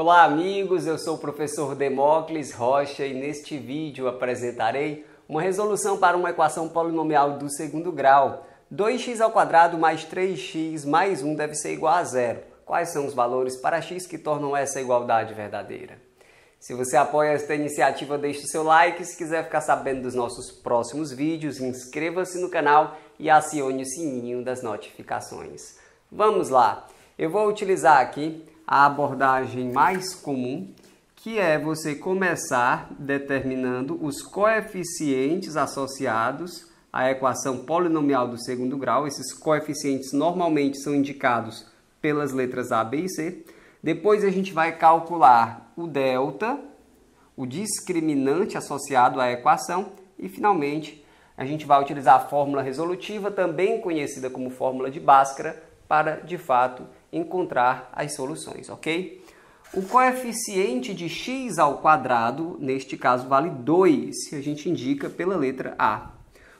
Olá amigos, eu sou o professor Demócles Rocha e neste vídeo apresentarei uma resolução para uma equação polinomial do segundo grau. 2x ao quadrado mais 3x mais 1 deve ser igual a zero. Quais são os valores para x que tornam essa igualdade verdadeira? Se você apoia esta iniciativa, deixe seu like. Se quiser ficar sabendo dos nossos próximos vídeos, inscreva-se no canal e acione o sininho das notificações. Vamos lá! Eu vou utilizar aqui a abordagem mais comum, que é você começar determinando os coeficientes associados à equação polinomial do segundo grau. Esses coeficientes normalmente são indicados pelas letras A, B e C. Depois a gente vai calcular o delta, o discriminante associado à equação e finalmente a gente vai utilizar a fórmula resolutiva, também conhecida como fórmula de Bhaskara, para de fato encontrar as soluções, ok? O coeficiente de x ao quadrado, neste caso, vale 2, que a gente indica pela letra A.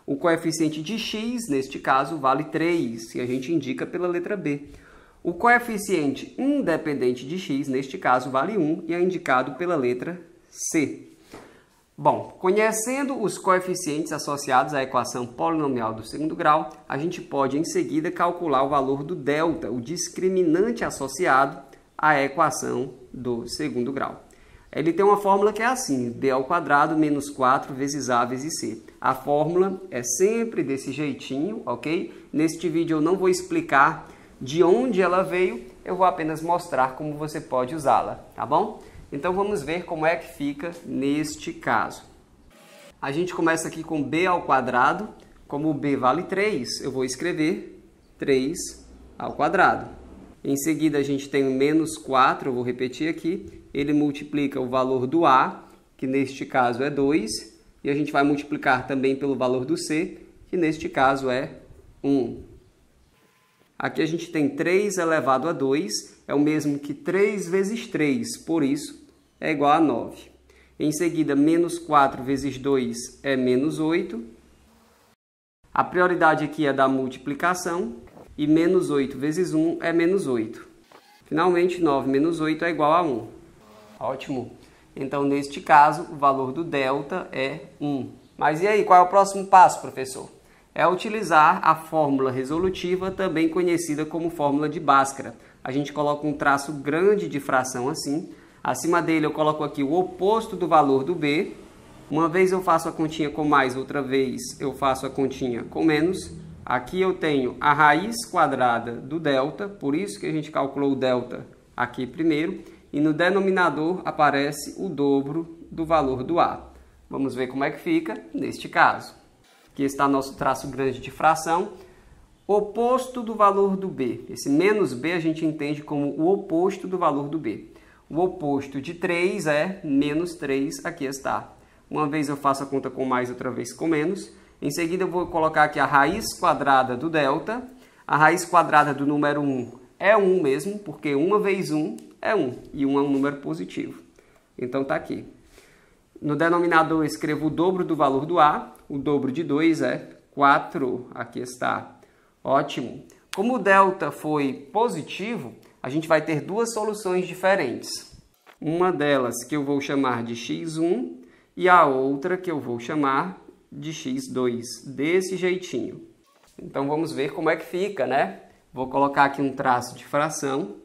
O coeficiente de x, neste caso, vale 3, que a gente indica pela letra B. O coeficiente independente de x, neste caso, vale 1 e é indicado pela letra C. Bom, conhecendo os coeficientes associados à equação polinomial do segundo grau, a gente pode em seguida calcular o valor do delta, o discriminante associado à equação do segundo grau. Ele tem uma fórmula que é assim, d ao quadrado menos 4 vezes a vezes c. A fórmula é sempre desse jeitinho, ok? Neste vídeo eu não vou explicar de onde ela veio, eu vou apenas mostrar como você pode usá-la, tá bom? Então vamos ver como é que fica neste caso. A gente começa aqui com b ao quadrado. Como b vale 3, eu vou escrever 3 ao quadrado. Em seguida, a gente tem o menos 4, eu vou repetir aqui. Ele multiplica o valor do a, que neste caso é 2, e a gente vai multiplicar também pelo valor do c, que neste caso é 1. Aqui a gente tem 3 elevado a 2, é o mesmo que 3 vezes 3, por isso é igual a 9. Em seguida, menos 4 vezes 2 é menos 8. A prioridade aqui é da multiplicação, e menos 8 vezes 1 é menos 8. Finalmente, 9 menos 8 é igual a 1. Ótimo! Então, neste caso, o valor do delta é 1. Mas e aí, qual é o próximo passo, professor? É utilizar a fórmula resolutiva, também conhecida como fórmula de Bhaskara. A gente coloca um traço grande de fração assim. Acima dele eu coloco aqui o oposto do valor do B. Uma vez eu faço a continha com mais, outra vez eu faço a continha com menos. Aqui eu tenho a raiz quadrada do delta, por isso que a gente calculou o delta aqui primeiro. E no denominador aparece o dobro do valor do A. Vamos ver como é que fica neste caso. Aqui está nosso traço grande de fração, oposto do valor do B. Esse menos B a gente entende como o oposto do valor do B. O oposto de 3 é menos 3, aqui está. Uma vez eu faço a conta com mais, outra vez com menos. Em seguida eu vou colocar aqui a raiz quadrada do delta. A raiz quadrada do número 1 é 1 mesmo, porque 1 vezes 1 é 1, e 1 é um número positivo. Então está aqui. No denominador escrevo o dobro do valor do A, o dobro de 2 é 4, aqui está. Ótimo. Como o delta foi positivo, a gente vai ter duas soluções diferentes. Uma delas que eu vou chamar de x1 e a outra que eu vou chamar de x2, desse jeitinho. Então vamos ver como é que fica, né? Vou colocar aqui um traço de fração.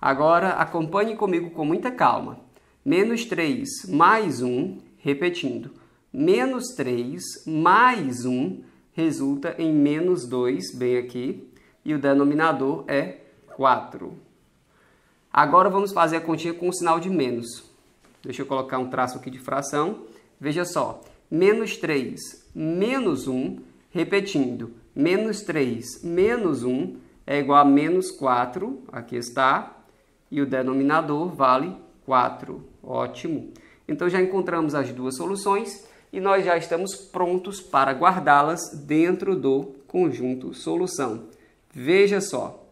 Agora acompanhe comigo com muita calma menos 3 mais 1, repetindo, menos 3 mais 1 resulta em menos 2, bem aqui, e o denominador é 4. Agora vamos fazer a continha com o sinal de menos. Deixa eu colocar um traço aqui de fração. Veja só, menos 3 menos 1, repetindo, menos 3 menos 1 é igual a menos 4, aqui está, e o denominador vale 4. Ótimo! Então já encontramos as duas soluções e nós já estamos prontos para guardá-las dentro do conjunto solução. Veja só.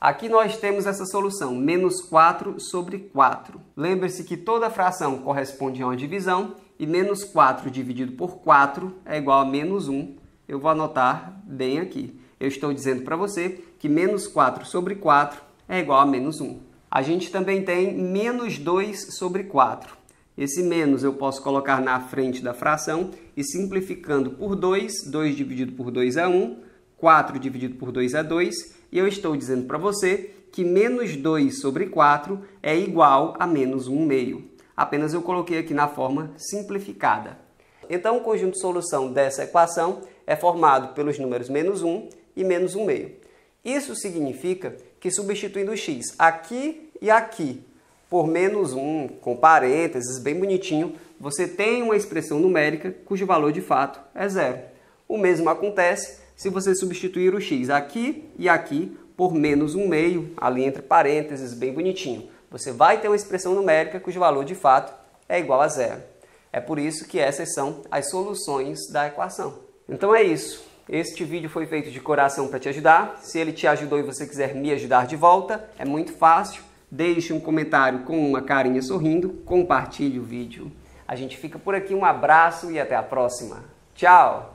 Aqui nós temos essa solução, menos 4 sobre 4. Lembre-se que toda fração corresponde a uma divisão e menos 4 dividido por 4 é igual a menos 1. Eu vou anotar bem aqui. Eu estou dizendo para você que menos 4 sobre 4 é igual a menos 1. A gente também tem menos 2 sobre 4. Esse menos eu posso colocar na frente da fração e simplificando por 2, 2 dividido por 2 é 1, 4 dividido por 2 é 2, e eu estou dizendo para você que menos 2 sobre 4 é igual a menos 1 meio. Apenas eu coloquei aqui na forma simplificada. Então, o conjunto de solução dessa equação é formado pelos números menos 1 e menos 1 meio. Isso significa que substituindo x aqui e aqui por menos 1, com parênteses, bem bonitinho, você tem uma expressão numérica cujo valor de fato é zero. O mesmo acontece se você substituir o x aqui e aqui por menos 1 meio, ali entre parênteses, bem bonitinho. Você vai ter uma expressão numérica cujo valor de fato é igual a zero. É por isso que essas são as soluções da equação. Então é isso. Este vídeo foi feito de coração para te ajudar. Se ele te ajudou e você quiser me ajudar de volta, é muito fácil deixe um comentário com uma carinha sorrindo, compartilhe o vídeo. A gente fica por aqui, um abraço e até a próxima. Tchau!